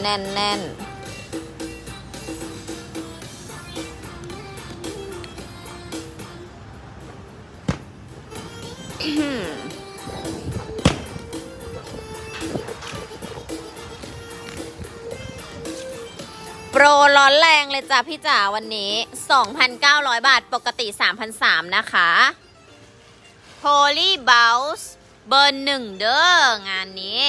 แน่นแน่นอืมโปรร้อนแรงเลยจ้ะพี่จ๋าวันนี้ 2,900 บาทปกติ 3,300 นะคะโพลีเบลส์เบอร์หนึ่งเด้องานนี้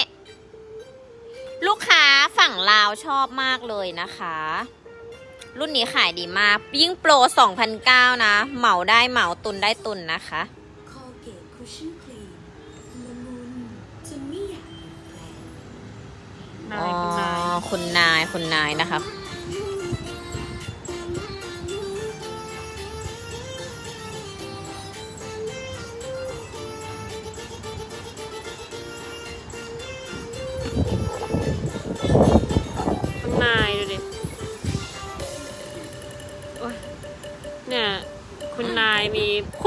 ลูกค้าฝั่งลาวชอบมากเลยนะคะ รุ่นนี้ขายดีมาก ยิ่งโปร 2,009นะ เหมาได้เหมาตุนได้ตุนนะคะคอลเกต cushion ครีมละมุนจนไม่อยากหยุดแปรงนาอ๋ยอคุณนายคุณนาย คุณนายนะคะ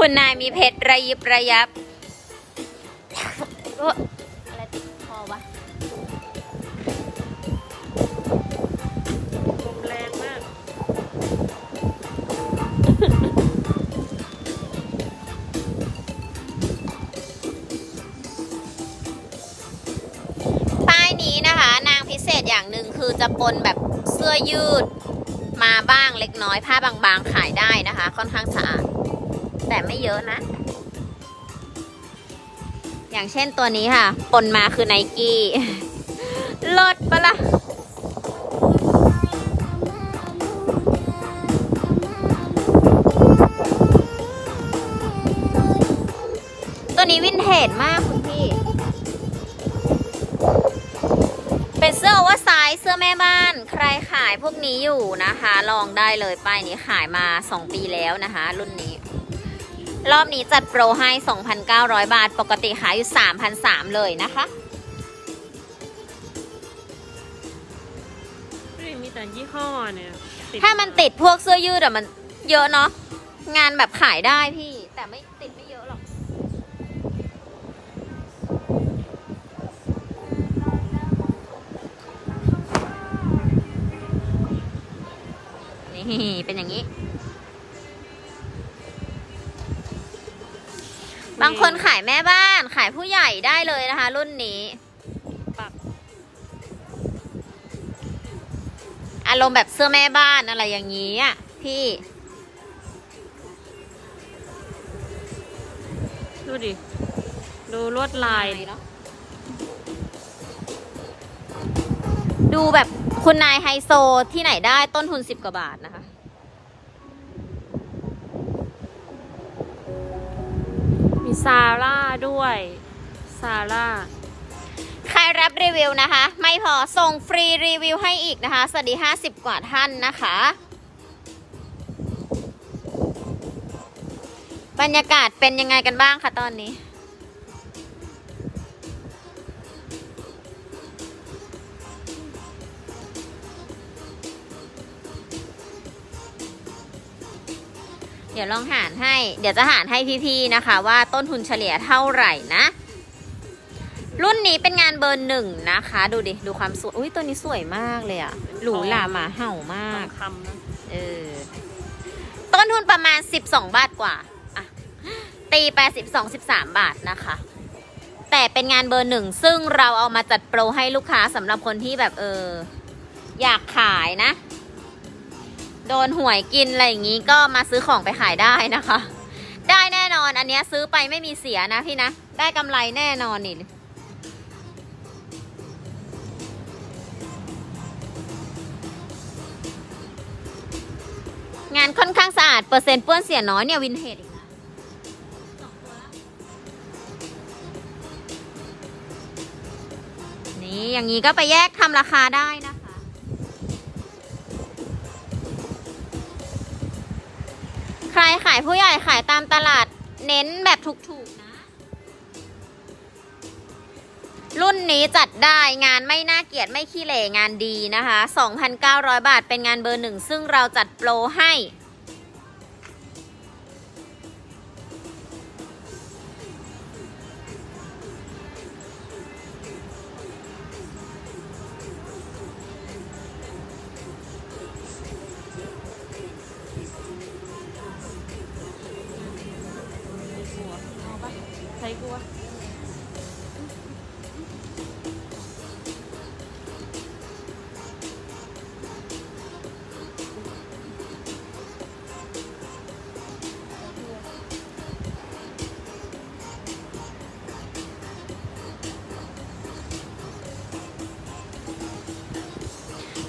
คุณนายมีเพชรระยิบระยับเอ้ออะไรติดคอวะลมแรงมาก ป้ายนี้นะคะ นางพิเศษอย่างหนึ่งคือจะปนแบบเสื้อยืดมาบ้างเล็กน้อยผ้าบางๆขายได้นะคะ ค่อนข้างสะอาดแต่ ไม่เยอะนะ อย่างเช่นตัวนี้ค่ะ ปนมาคือไนกี้ลดปะละ่ะตัวนี้วินเทจมากคุณพี่ เป็นเสื้อวอร์ไซส์เสื้อแม่บ้าน ใครขายพวกนี้อยู่นะคะ ลองได้เลยป้ายนี้ขายมา 2 ปีแล้วนะคะ รุ่นนี้ รอบนี้จัดโปรให้ 2,900 บาท ปกติขายอยู่ 3,300 เลยนะคะไม่มีแต่ยี่ห้อเนี่ยติถ้ามันติดพวกเสื้อยืดอะมันเยอะเนาะ งานแบบขายได้พี่ แต่ไม่ติดไม่เยอะหรอกนี่เป็นอย่างนี้ บางคนขายแม่บ้านขายผู้ใหญ่ได้เลยนะคะ รุ่นนี้ปักอารมณ์แบบเสื้อแม่บ้านอะไรอย่างนี้อะพี่ ดูดิ ดูลวดลายดิเนาะดูแบบคุณนายไฮโซที่ไหนได้ต้นทุนสิบกว่าบาทนะคะ ซาร่าด้วยซาร่าใครรับรีวิวนะคะ ไม่พอส่งฟรีรีวิวให้อีกนะคะ สวัสดี 50 กว่าท่านนะคะ บรรยากาศเป็นยังไงกันบ้างคะตอนนี้ เดี๋ยวลองหารให้ เดี๋ยวจะหารให้พี่ๆนะคะ ว่าต้นทุนเฉลี่ยเท่าไหร่นะ รุ่นนี้เป็นงานเบอร์หนึ่งนะคะ ดูดิ ดูความสวย อุ้ยตัวนี้สวยมากเลยอะหรูหราหมาเห่ามากคำนะเออ ต้นทุนประมาณ 12 บาทกว่าอะตีไป12 13 บาทนะคะ แต่เป็นงานเบอร์หนึ่ง ซึ่งเราเอามาจัดโปรให้ลูกค้าสำหรับคนที่แบบเออ อยากขายนะ โดนหวยกินอะไรอย่างนี้ก็มาซื้อของไปขายได้นะคะ ได้แน่นอนอันเนี้ยซื้อไปไม่มีเสียนะพี่นะ ได้กำไรแน่นอนนี่งานค่อนข้างสะอาดเปอร์เซ็นต์เปื้อนเสียน้อยเนี่ยวินเทจอีกนะนี่อย่างนี้ก็ไปแยกทำราคาได้นะคะ ขายผู้ใหญ่ขายตามตลาดเน้นแบบถูกๆนะ รุ่นนี้จัดได้งานไม่น่าเกลียดไม่ขี้เหร่งานดีนะคะ 2,900 บาทเป็นงานเบอร์หนึ่งซึ่งเราจัดโปรให้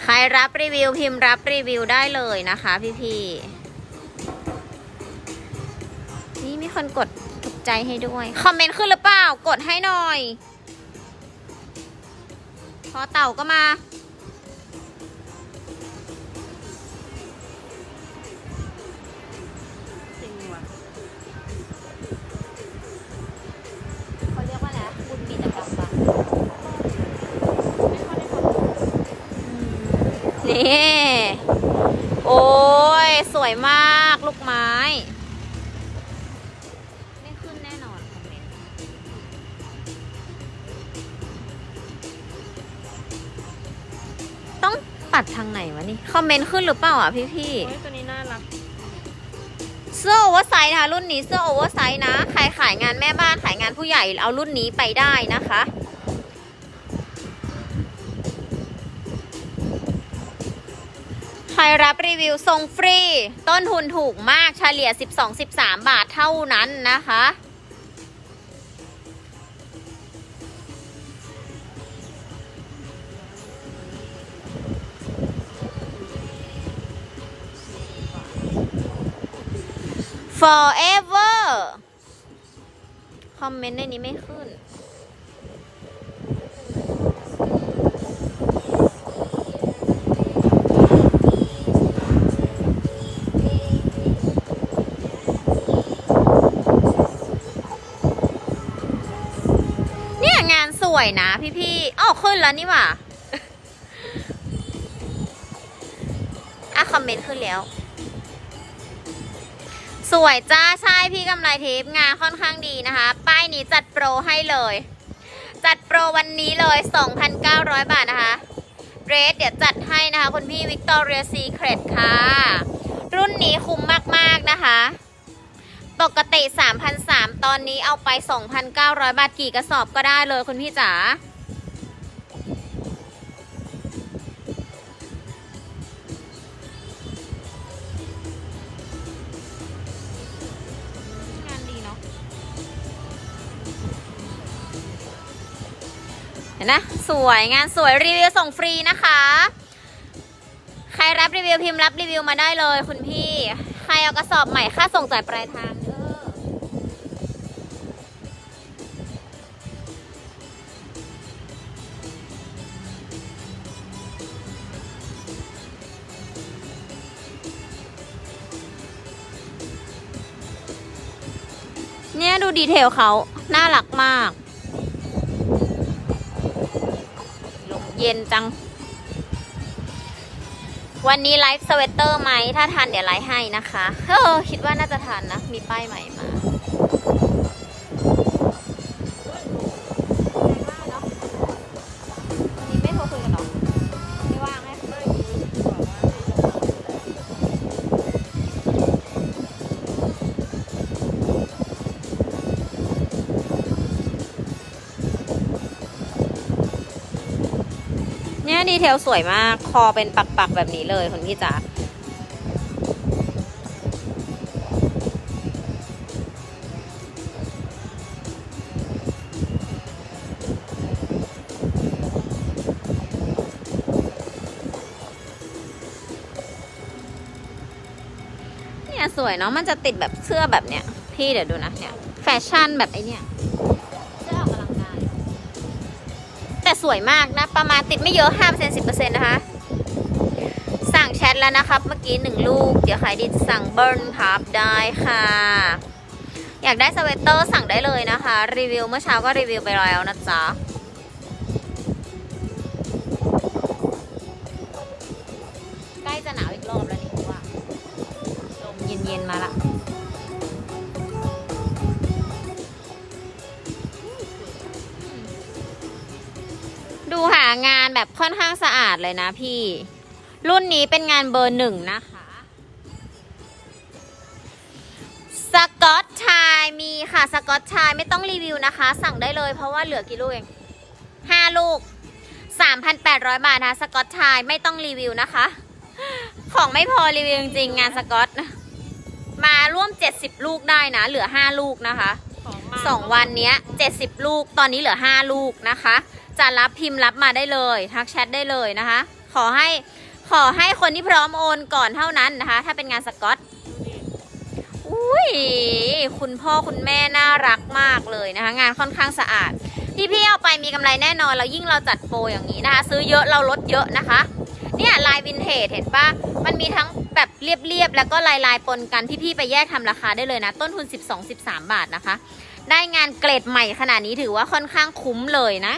ใครรับรีวิวพิมพ์รับรีวิวได้เลยนะคะพี่พี่ๆนี่มีคนกดถูกใจให้ด้วย คอมเมนต์ขึ้นหรือเปล่า กดให้หน่อย พอเต่าก็มา วยมากลูกไม้ ไม่ขึ้นแน่นอนคอมเมนต์ต้องปัดทางไหนวะนี่ คอมเมนต์ขึ้นหรือเปล่าอะพี่พี่ๆโอ้ยตัวนี้น่ารัก เสื้อ oversize นะคะรุ่นนี้เสื้อ oversize นะ ใครขายงานแม่บ้านขายงานผู้ใหญ่เอารุ่นนี้ไปได้นะคะ รรับรีวิวส่งฟรี ต้นทุนถูกมากเฉลี่ย 12-13 บาทเท่านั้นนะคะ forever คอมเมนต์ในนี้ไม่ขึ้น วยนะพี่ๆอ้าวขึ้นแล้วนี่หว่าอะคอมเมนต์ขึ้นแล้ว สวยจ้าใช่พี่กำไรทิพย์งานค่อนข้างดีนะคะ ป้ายนี้จัดโปรให้เลย จัดโปรวันนี้เลย 2,900 บาทนะคะเรสเดี๋ยวจัดให้นะคะคุณพี่วิกตอเรียซีเครตค่ะ รุ่นนี้คุ้มมาก ๆ นะคะ ปกติ3,300ตอนนี้เอาไป 2,900 บาทกี่กระสอบก็ได้เลยคุณพี่จ๋างานดีเนาะเห็นนะสวยงานสวยรีวิวส่งฟรีนะคะ ใครรับรีวิวพิมพ์รับรีวิวมาได้เลยคุณพี่ ใครเอากระสอบใหม่ค่าส่งจ่ายปลายทาง ดีเทลเขาน่ารักมากลมเย็นจัง วันนี้ไลฟ์สเวตเตอร์ไหม ถ้าทันเดี๋ยวไลฟ์ให้นะคะ เออ คิดว่าน่าจะทันนะ มีป้ายใหม่ ดีเทลสวยมาก คอเป็นปักๆแบบนี้เลยคุณพี่จ๋าเนี่ยสวยเนาะมันจะติดแบบเสื้อแบบเนี้ย พี่เดี๋ยวดูนะเนี่ยแฟชั่นแบบไอเนี่ย วยมากนะ ประมาณติดไม่เยอะห้าเปอร์เซ็นต์นะคะ สั่งแชทแล้วนะครับ เมื่อกี้หนึ่งลูก เดี๋ยวใครดีสั่งเบิร์นครับได้ค่ะ อยากได้สเวตเตอร์สั่งได้เลยนะคะ รีวิวเมื่อเช้าก็รีวิวไปแล้วนะจ๊ะใกล้จะหนาวอีกรอบแล้วนี่ว่าลมเย็นๆมาละางานแบบค่อนข้างสะอาดเลยนะพี่ รุ่นนี้เป็นงานเบอร์หนึ่งนะคะสกอตชายมีค่ะสกอตชายไม่ต้องรีวิวนะคะ สั่งได้เลยเพราะว่าเหลือกี่ลูกเองห้าลูก 3,800 บาทนะสกอตชายไม่ต้องรีวิวนะคะ ของไม่พอรีวิวจริงๆงานสกอตมาร่วม 70 ลูกได้นะ เหลือ 5 ลูกนะคะของมาสองวันเนี้ย70 ลูกตอนนี้เหลือ 5 ลูกนะคะ จะรับพิมพ์รับมาได้เลยทักแชทได้เลยนะคะ ขอให้ขอให้คนที่พร้อมโอนก่อนเท่านั้นนะคะ ถ้าเป็นงานสกอตอุ้ยคุณพ่อคุณแม่น่ารักมากเลยนะคะ งานค่อนข้างสะอาดพี่พี่เอาไปมีกำไรแน่นอนแล้วยิ่งเราจัดโปรอย่างนี้นะคะ ซื้อเยอะเราลดเยอะนะคะ เนี่ยลายวินเทจเห็นปะมันมีทั้งแบบเรียบๆแล้วก็ลายลายปนกันพี่ๆไปแยกทำราคาได้เลยนะ ต้นทุน 12-13 บาทนะคะ ได้งานเกรดใหม่ขนาดนี้ถือว่าค่อนข้างคุ้มเลยนะ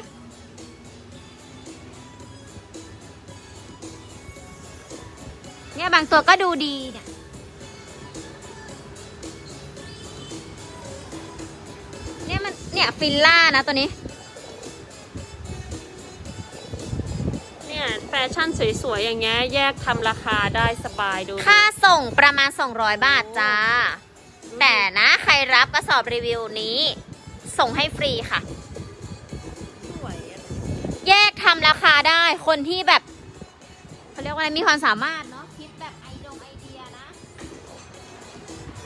เนี่ยบางตัวก็ดูดีเนี่ยเนี่ยมันเนี่ยฟิลล่านะตัวนี้ เนี่ยแฟชั่นสวยๆอย่างเงี้ยแยกทำราคาได้สบายดู ค่าส่งประมาณ 200 บาทจ้า แต่นะใครรับกระสอบรีวิวนี้ ส่งให้ฟรีค่ะสวยอะแยกทำราคาได้คนที่แบบ เขาเรียกว่าอะไรมีความสามารถเนาะคิดแบบไอดงไอเดียนะ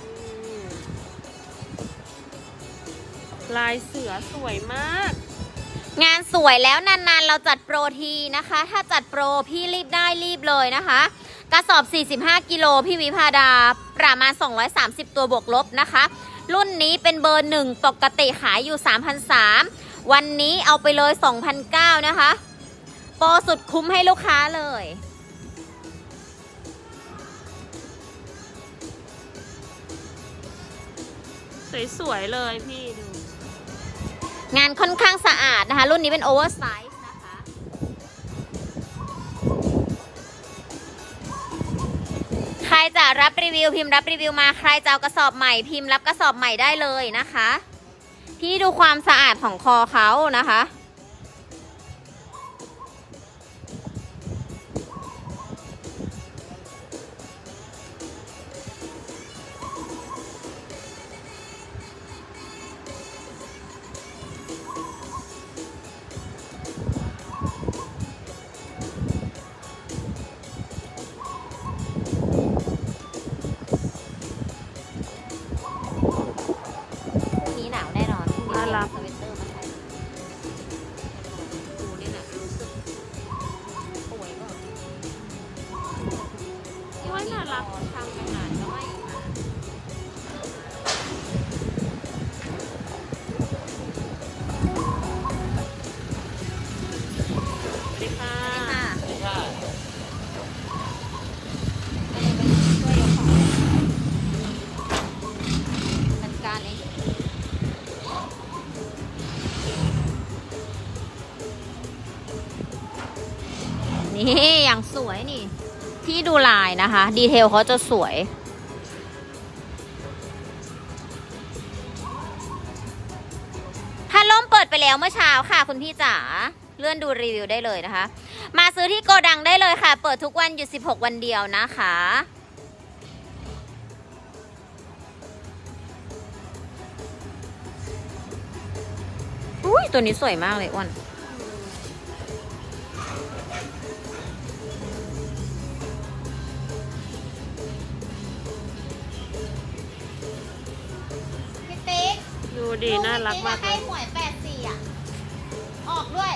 อืมลายเสือสวยมาก งานสวยแล้วนานๆ เราจัดโปรทีนะคะ ถ้าจัดโปรพี่รีบได้รีบเลยนะคะ กระสอบ 45 กิโลพี่วิพาดาประมาณ 230 ตัวบวกลบนะคะ รุ่นนี้เป็นเบอร์หนึ่งปกติขายอยู่ 3,003วันนี้เอาไปเลย 2,009นะคะ โปรสุดคุ้มให้ลูกค้าเลย สวยๆเลยพี่ดู งานค่อนข้างสะอาดนะคะ รุ่นนี้เป็นโอเวอร์ไซส์นะคะ ใครจะรับรีวิวพิมพ์รับรีวิวมา ใครจะเอากระสอบใหม่พิมพ์รับกระสอบใหม่ได้เลยนะคะ พี่ดูความสะอาดของคอเขานะคะ ที่ดูลายนะคะ ดีเทลเขาจะสวย พัดลมเปิดไปแล้วเมื่อเช้าค่ะ คุณพี่จ๋า เลื่อนดูรีวิวได้เลยนะคะ มาซื้อที่โกดังได้เลยค่ะ เปิดทุกวันหยุด 16 วันเดียวนะคะอุ้ยตัวนี้สวยมากเลยอ้วน ดูดีน่ารักมากเลให้ยหมวยแปดสี่อะ ออกด้วย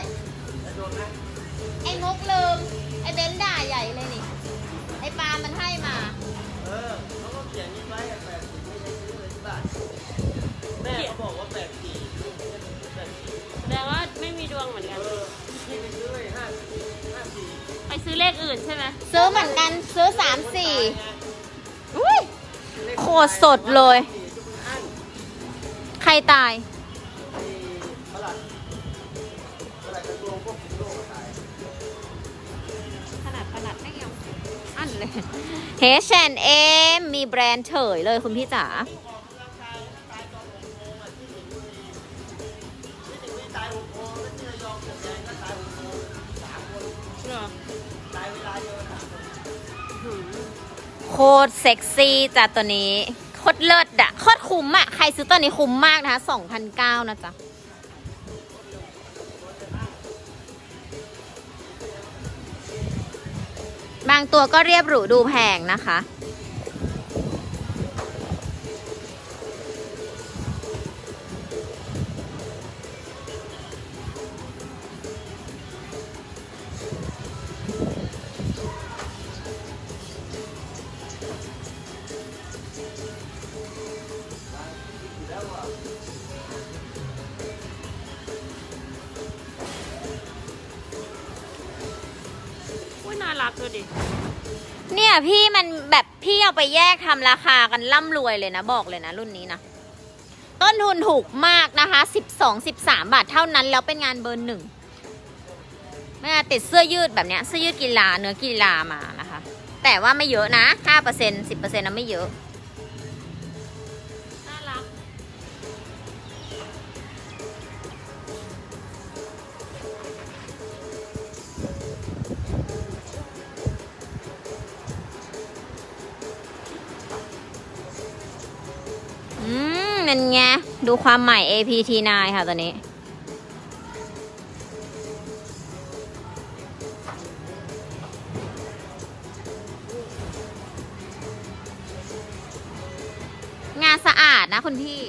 ไอ้มุกลืม ไอ้เบนซ์ด่าใหญ่เลยนี่ ไอ้ปามันให้มา เออเขาก็เขียนนี่ไว้แปดสิบไม่ได้ซื้อเลยที่บ้านแม่เขาบอกว่าแปดสี่ลูกไม่ได้ซื้อแปดสี่แสดงว่าไม่มีดวงเหมือนกัน เออพี่ไปซื้อเลยห้าห้าสี่ไปซื้อเลขอื่นใช่ไหมซื้อเหมือนกันซื้อสามสี่ อุ้ย โคตรสดเลย ใครตายประหลัดประหลัดกระทรวงควบคุมโรคขาย ขนาดประหลัดไม่ยังอันเลย H&M มีแบรนด์เฉยเลยคุณพี่จ๋าที่ถึงนี่ตายหกโมงแล้วที่ระยองเกิดแดงก็ตายหกโมงสามคนเหรอตายเวลาเดียวกันสามคนหืมโคตรเซ็กซี่จ้ะตัวนี้โคตรเลิศอะโคตรคุ้มอะใครซื้อตัวนี้คุ้มมากนะคะ2,009นะจ๊ะบางตัวก็เรียบหรูดูแพงนะคะ พี่มันแบบพี่เอาไปแยกทำราคากันร่ำรวยเลยนะบอกเลยนะรุ่นนี้นะ ต้นทุนถูกมากนะคะ 12 13 บาทเท่านั้น แล้วเป็นงานเบอร์หนึ่งแม่ติดเสื้อยืดแบบเนี้ยเสื้อยืดกีฬาเนื้อกีฬามานะคะ แต่ว่าไม่เยอะนะ5% 10%นะไม่เยอะ มันไงดูความใหม่ APT9 ค่ะตัวนี้ งานสะอาดนะคุณพี่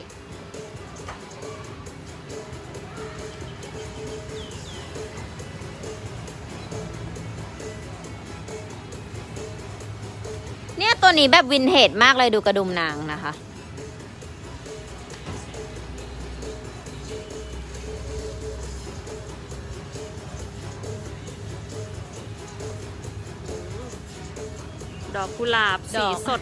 เนี่ยตัวนี้แบบวินเทจมากเลยดูกระดุมนางนะคะ ดอกกุหลาบดสีอก สด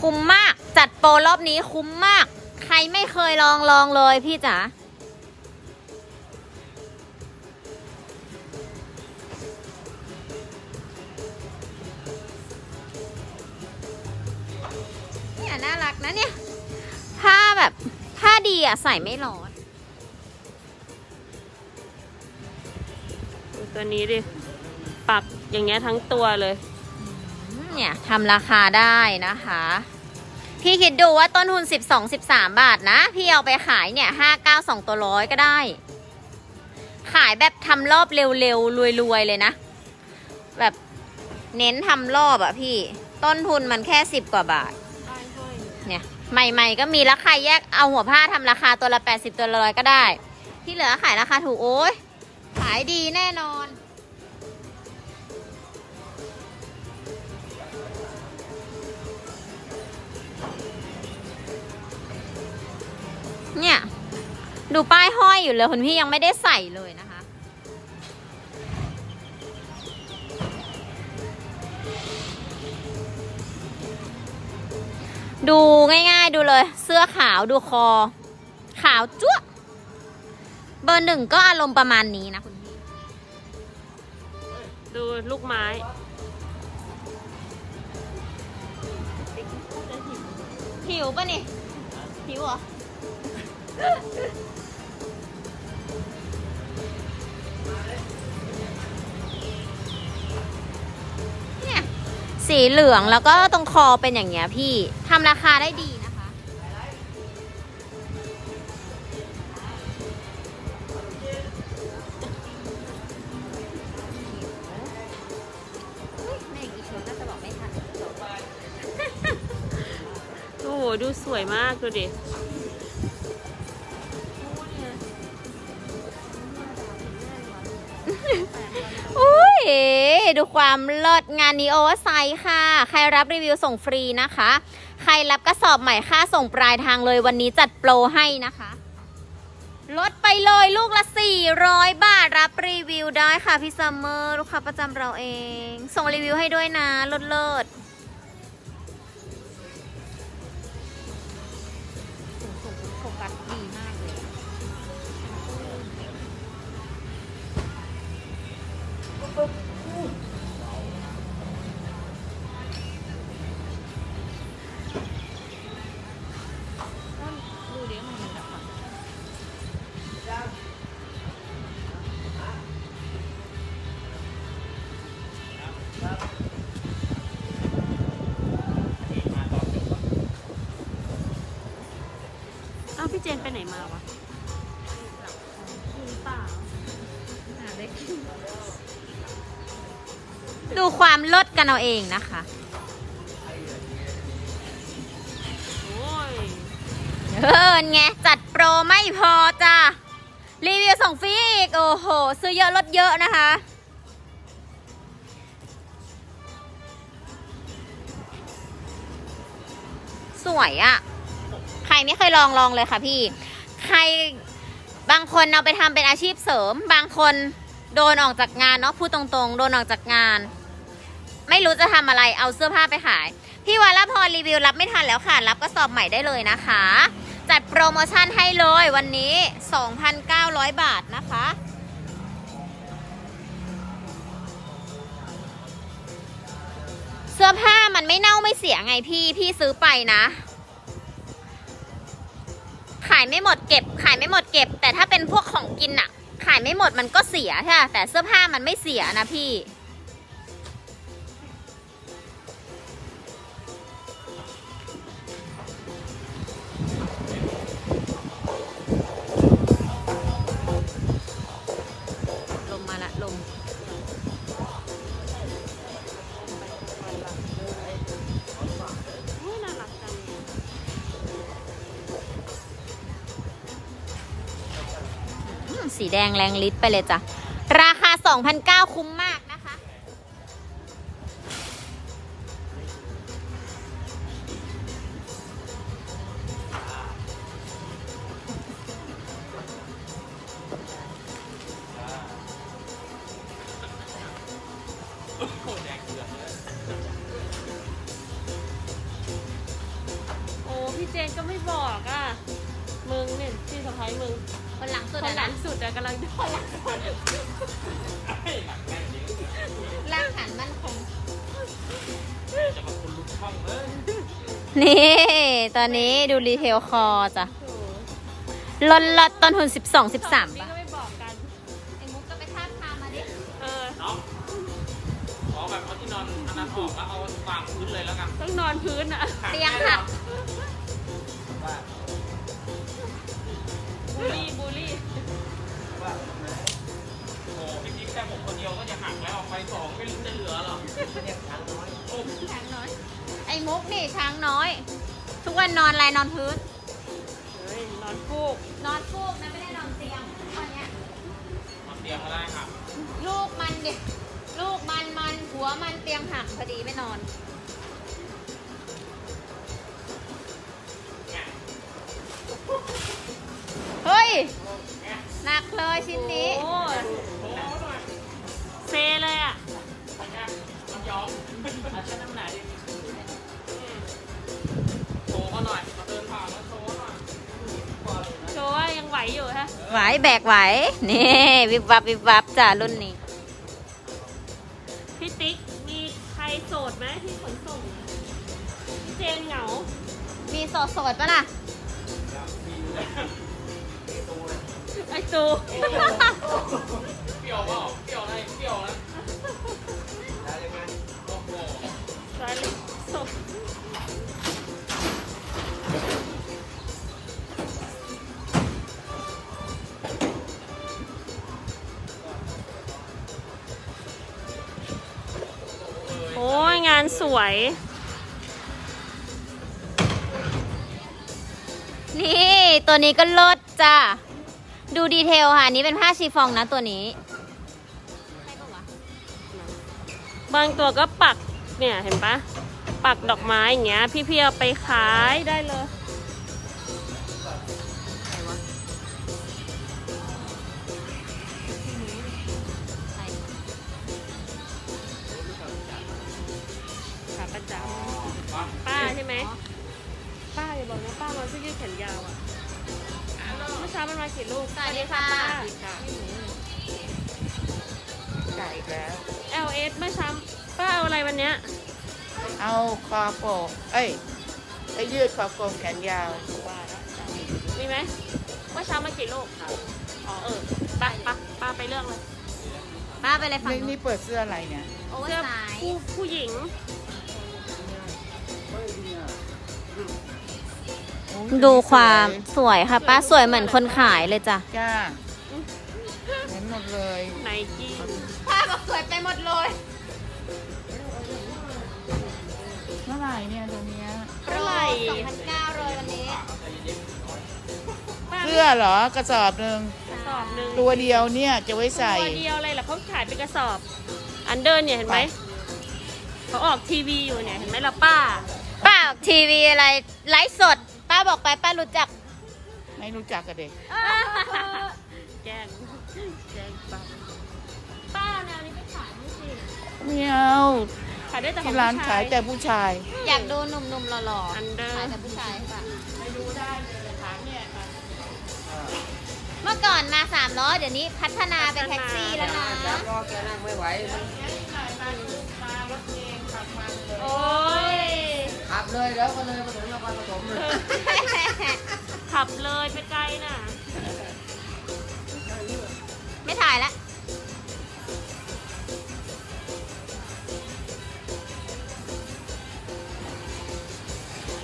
คุ้มมาก จัดโปรรอบนี้คุ้มมาก ใครไม่เคยลองลองเลยพี่จ๋าเนี่ยน่ารักนะเนี่ย ผ้าแบบ ผ้าดีอะ ใส่ไม่ร้อนดูตัวนี้ดิ ปักอย่างเงี้ยทั้งตัวเลย เนี่ยทำราคาได้นะคะ พี่คิดดูว่าต้นทุน 12 13 บาทนะ พี่เอาไปขายเนี่ย 5 9 2 ตัวร้อยก็ได้ ขายแบบทำรอบเร็วๆ รวยๆ เลยนะ แบบเน้นทำรอบอะพี่ ต้นทุนมันแค่ 10 กว่าบาท เนี่ยใหม่ๆ ก็มีแล้วใครแยกเอาหัวผ้าทำราคาตัวละ 80 ตัวละร้อยก็ได้ ที่เหลือขายราคาถูกโอ้ยขายดีแน่นอน เนี่ย ดูป้ายห้อยอยู่เลยคุณพี่ยังไม่ได้ใส่เลยนะคะ ดูง่ายๆดูเลย เสื้อขาวดูคอ ขาวจั๊วะเบอร์หนึ่งก็อารมณ์ประมาณนี้นะคุณพี่ดูลูกไม้หิวปะนี่หิวเหรอ สีเหลืองแล้วก็ตรงคอเป็นอย่างเงี้ยพี่ทำราคาได้ดีนะคะ แม่อีชุดน่าจะบอกไม่ทัน โอ้โหดูสวยมากดูดิ ดูความเลิศงานนี้ oversize ค่ะ ใครรับรีวิวส่งฟรีนะคะ ใครรับกระสอบใหม่ค่าส่งปลายทางเลยวันนี้จัดโปรให้นะคะ ลดไปเลยลูกละ 400 บาทรับรีวิวได้ค่ะพี่ซัมเมอร์ลูกค้าประจำเราเอง ส่งรีวิวให้ด้วยนะลดเลิศโฟกัสดีมาก กันเอาเองนะคะโอ้ยเออไงจัดโปรไม่พอจ้ะรีวิวส่งฟรีอีก โอ้โห ซื้อเยอะลดเยอะนะคะ สวยอะใครไม่เคยลองลองเลยค่ะพี่ ใครบางคนเอาไปทำเป็นอาชีพเสริม บางคนโดนออกจากงานเนาะพูดตรงๆ โดนออกจากงาน ไม่รู้จะทำอะไรเอาเสื้อผ้าไปขาย พี่วาลพรรีวิวรับไม่ทันแล้วค่ะ รับกระสอบใหม่ได้เลยนะคะ จัดโปรโมชั่นให้เลยวันนี้ 2,900 บาทนะคะเสื้อผ้ามันไม่เน่าไม่เสียไงพี่ พี่ซื้อไปนะ ขายไม่หมดเก็บ ขายไม่หมดเก็บ แต่ถ้าเป็นพวกของกินอะขายไม่หมดมันก็เสียใช่แต่เสื้อผ้ามันไม่เสียนะพี่ แดงแรงลิตรไปเลยจ้ะ ราคา 2,900 คุ้มมาก นี่ ตอนนี้ดูรีเทลคอจ้ะโอ้ลดลดต้นทุน 12 13นี่บาทก็ไม่บอกกันไอ้มุกก็ไปทาบทามมาดิเออน้องขอแบบเอาที่นอนอันนั้นออกแล้วเอาวางพื้นเลยแล้วกันต้องนอนพื้นอะ เตียงหักว่าบูลลี่บูลลี่ว่าโอ้พี่จิ๊กแค่ผมคนเดียวก็จะหักแล้วออกไปสองไม่รู้จะเหลือหรอเรียกช้างน้อยโอ้ช้างน้อยไอ้มุกนี่ช้างน้อย ทุกวันนอนอะไรนอนพื้น เฮ้ยนอนฟูก นอนฟูกนะไม่ได้นอนเตียงตอนเนี้ยมาเตรียมมาได้ครับ ลูกมันดิลูกมันมันหัวมันเตียงหักพอดีไม่นอนเฮ้ยหนักเลยชิ้นนี้โอ้ยเซเลยอะมันยอมอาชั่นน้ำหนักดิโชว์เขาหน่อยมาเดินผ่านแล้ว โชว์หน่อยโชว์ว่ายังไหวอยู่ฮะไหวแบกไหว นี่วิบวับวิบวับจ้ารุ่นนี้ พี่ติ๊ก มีใครโสดไหมที่ขนส่งพี่เจนเหงา มีสดสดๆปะล่ะไอตูเปรี้ยวเปล่าเปรี้ยวอะไรเปรี้ยวนะได้ยังไงโอ้โหสายเลย อ้ยงานสวย นี่ตัวนี้ก็ลดจ้ะ ดูดีเทลค่ะ นี้เป็นผ้าชีฟองนะตัวนี้ บางตัวก็ปักเนี่ยเห็นปะปักดอกไม้อย่างเงี้ย พี่ๆเอาไปขายได้เลย ใช่ไหมป้าอย่าบอกนะป้ามาเสื้อยืดแขนยาวอะเมื่อเช้ามันมากี่ลูกสวัสดีค่ะป้าจ่ายอีกแล้ว LS เมื่อเช้าป้าเอาอะไรวันเนี้ยเอาคอโปกเอ้ยไปยืดคอกลมแขนยาวมีไหมเมื่อเช้ามากี่ลูกอ๋อเออป้าป้าป้าไปเรื่องเลยป้าไปเลยฝั่งนี่นู้นี่นเปิดเสื้ออะไรเนี่ยโอเวอเสื้อร์ไซส์ผู้ผู้หญิง ดูความสวยค่ะป้าสวยเหมือนคนขายเลยจ้ะจ้าเห็นหมดเลยไนกี้ป้าบอกสวยไปหมดเลยเท่าไหร่เนี่ยตัวเนี้ยเท่าไหร่สองพันเก้าเลยวันนี้ป้าเสื้อเหรอกระสอบหนึ่งกระสอบหนึ่งตัวเดียวเนี่ยจะไว้ใส่ ตัวเดียวเลยเหรอเขาขายเป็นกระสอบ อันเดอร์เนี่ยเห็นไหมเขาออกทีวีอยู่เนี่ยเห็นไหมล่ะป้า ป้าออกทีวีอะไรไลฟ์สด ป้าบอกไปป้ารู้จัก ไม่รู้จักกันเด็กแกล้งแกล้งป้าป้าเอาแนวนี้ไปขายมั้งสิไม่เอาขายได้แต่ของที่ร้านผู้ชขายแต่ผู้ชาย อยากดูหนุ่มๆหล่อๆ Under ขายแต่ผู้ชายค่ะไปดูได้เลยถามเนี่ยค่ะเมื่อก่อนมาสามล้อเดี๋ยวนี้พัฒนาเป็นแท็กซี่แล้วนะสามล้อแกนั่งไม่ไหวมันโอ้ยขั บเลยแล้วก็เลยมาถึงนครปฐมเลยขับเลยไปไกลน่ะ ไม่ถ่ายละ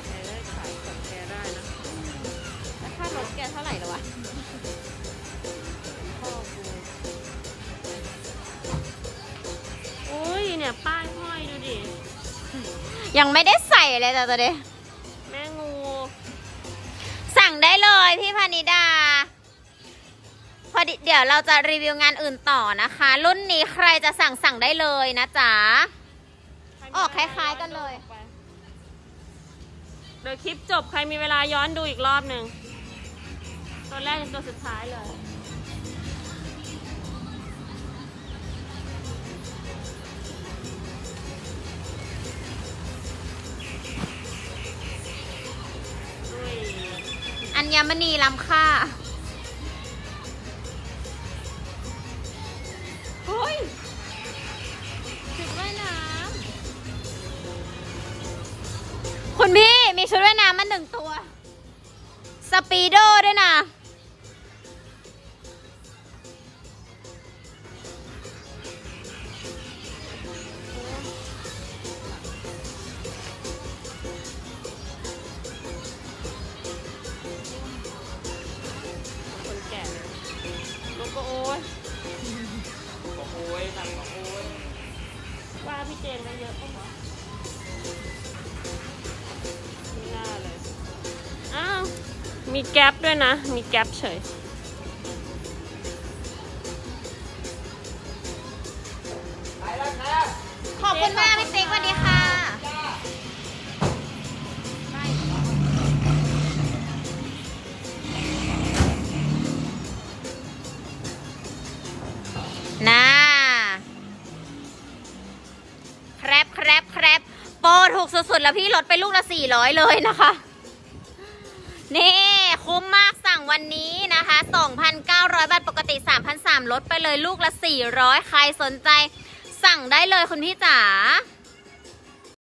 แกได้ขายของแกได้นะแล้วค่ารถแกเท่าไหร่แล้ววะพ่อกูอุ้ยเนี่ย ป้ายห้อยดูดิ ยังไม่ได้ใส่ เลยแต่ตัวเดียวแม่งู สั่งได้เลยพี่พานิดา พอดีเดี๋ยวเราจะรีวิวงานอื่นต่อนะคะ รุ่นนี้ใครจะสั่งสั่งได้เลยนะจ๊ะ ออกคล้ายๆกันเลย เดี๋ยวคลิปจบใครมีเวลาย้อนดูอีกรอบหนึ่งตัวแรกเป็นตัวสุดท้ายเลยอุ้ย ญมณีล้ำค่าเฮ้ยชุดว่ายน้ำคุณพี่มีชุดว่ายน้ำมาหนึ่งตัว สปีโดด้วยนะ โอ้ยทำโอ้ยว่าพี่เจนได้เยอะปะวะไม่น่าเลย อ้าว มีแก๊ปด้วยนะ มีแก๊ปเฉยขอบคุณมากพี่ติ๊กสวัสดีค่ะ ดแล้วพี่ลดไปลูกละ400เลยนะคะ นี่คุ้มมากสั่งวันนี้นะคะ 2,900 บาท ปกติ 3,300ลดไปเลยลูกละ 400 ใครสนใจ สั่งได้เลยคุณพี่จ๋า